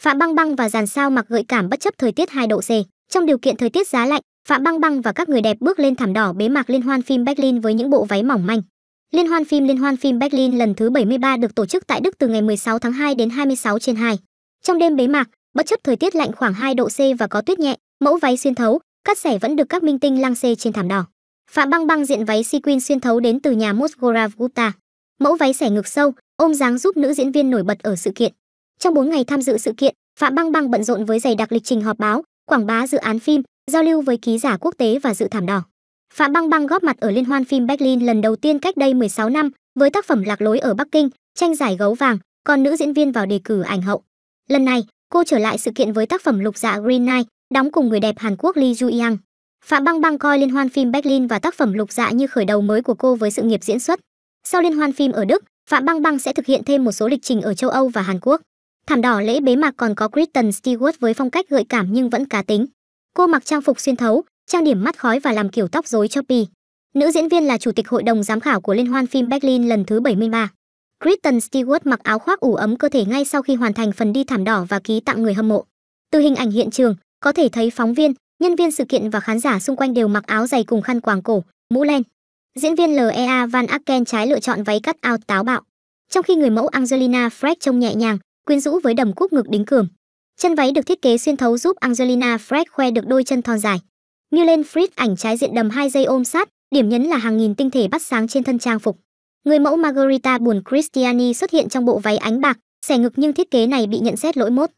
Phạm Băng Băng và dàn sao mặc gợi cảm bất chấp thời tiết 2 độ C. Trong điều kiện thời tiết giá lạnh, Phạm Băng Băng và các người đẹp bước lên thảm đỏ bế mạc liên hoan phim Berlin với những bộ váy mỏng manh. Liên hoan phim Liên hoan phim Berlin lần thứ 73 được tổ chức tại Đức từ ngày 16 tháng 2 đến 26 trên 2. Trong đêm bế mạc, bất chấp thời tiết lạnh khoảng 2 độ C và có tuyết nhẹ, mẫu váy xuyên thấu, cắt xẻ vẫn được các minh tinh lăng xê trên thảm đỏ. Phạm Băng Băng diện váy sequin xuyên thấu đến từ nhà Mosgora Guta. Mẫu váy xẻ ngực sâu, ôm dáng giúp nữ diễn viên nổi bật ở sự kiện. Trong 4 ngày tham dự sự kiện, Phạm Băng Băng bận rộn với dày đặc lịch trình họp báo, quảng bá dự án phim, giao lưu với ký giả quốc tế và dự thảm đỏ. Phạm Băng Băng góp mặt ở liên hoan phim Berlin lần đầu tiên cách đây 16 năm với tác phẩm Lạc lối ở Bắc Kinh, tranh giải gấu vàng, còn nữ diễn viên vào đề cử ảnh hậu. Lần này, cô trở lại sự kiện với tác phẩm Lục Dạ Green night đóng cùng người đẹp Hàn Quốc Lee Ju Young. Phạm Băng Băng coi liên hoan phim Berlin và tác phẩm Lục Dạ như khởi đầu mới của cô với sự nghiệp diễn xuất. Sau liên hoan phim ở Đức, Phạm Băng Băng sẽ thực hiện thêm một số lịch trình ở châu Âu và Hàn Quốc. Thảm đỏ lễ bế mạc còn có Kristen Stewart với phong cách gợi cảm nhưng vẫn cá tính. Cô mặc trang phục xuyên thấu, trang điểm mắt khói và làm kiểu tóc rối cho Nữ diễn viên là chủ tịch hội đồng giám khảo của liên hoan phim Berlin lần thứ 73. Kristen Stewart mặc áo khoác ủ ấm cơ thể ngay sau khi hoàn thành phần đi thảm đỏ và ký tặng người hâm mộ. Từ hình ảnh hiện trường, có thể thấy phóng viên, nhân viên sự kiện và khán giả xung quanh đều mặc áo dày cùng khăn quàng cổ, mũ len. Diễn viên Lea Van Aken trái lựa chọn váy cắt out táo bạo, trong khi người mẫu Angelina Fresh trông nhẹ nhàng, quyến rũ với đầm cúc ngực đính cường. Chân váy được thiết kế xuyên thấu giúp Angelina Fred khoe được đôi chân thon dài. Milen Fritz ảnh trái diện đầm hai dây ôm sát, điểm nhấn là hàng nghìn tinh thể bắt sáng trên thân trang phục. Người mẫu Margarita buồn Christiani xuất hiện trong bộ váy ánh bạc, xẻ ngực nhưng thiết kế này bị nhận xét lỗi mốt.